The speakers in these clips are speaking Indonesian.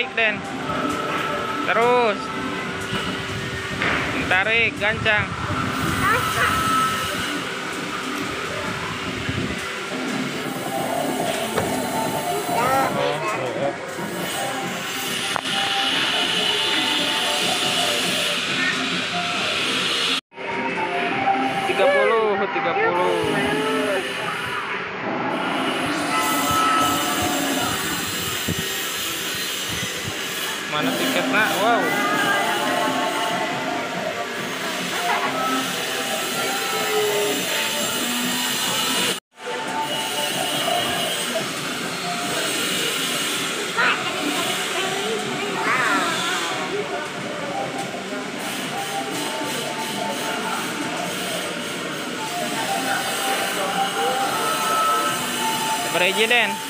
tarik Den. Terus. Tarik gancang. Tiga puluh tiga puluh mana tiket nak wow Presiden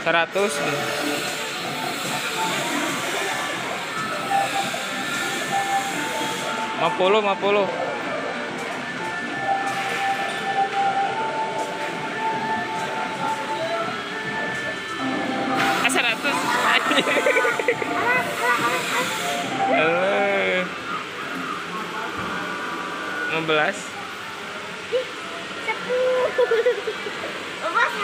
seratus deh. lima puluh lima puluh Ah, seratus Halo. lima belas Sepuluh.